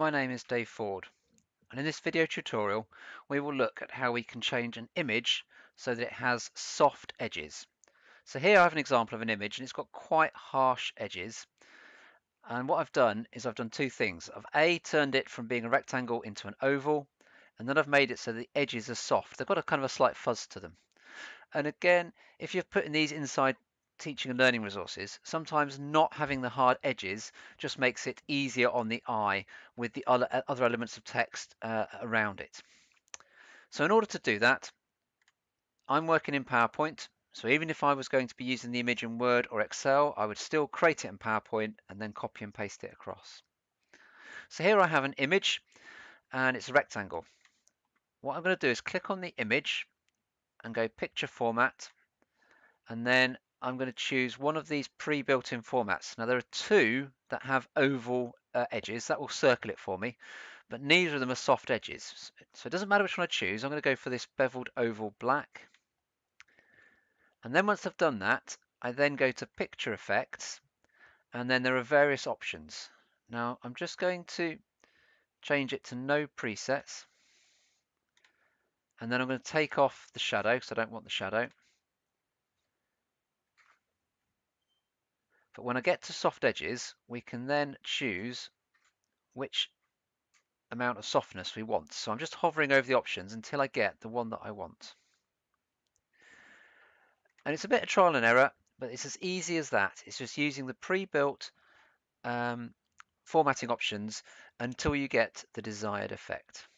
my name is Dave Foord and in this video tutorial we will look at how we can change an image so that it has soft edges. So here I have an example of an image and it's got quite harsh edges and what I've done is I've done two things. I've A turned it from being a rectangle into an oval and then I've made it so the edges are soft. They've got a kind of a slight fuzz to them. And again, if you're putting these inside teaching and learning resources, sometimes not having the hard edges just makes it easier on the eye with the other elements of text uh, around it. So in order to do that, I'm working in PowerPoint. So even if I was going to be using the image in Word or Excel, I would still create it in PowerPoint and then copy and paste it across. So here I have an image and it's a rectangle. What I'm going to do is click on the image and go picture format and then I'm going to choose one of these pre-built-in formats. Now there are two that have oval uh, edges that will circle it for me, but neither of them are soft edges. So it doesn't matter which one I choose. I'm going to go for this beveled oval black. And then once I've done that, I then go to picture effects and then there are various options. Now I'm just going to change it to no presets and then I'm going to take off the shadow because I don't want the shadow But when I get to soft edges, we can then choose which amount of softness we want. So I'm just hovering over the options until I get the one that I want. And it's a bit of trial and error, but it's as easy as that. It's just using the pre-built um, formatting options until you get the desired effect.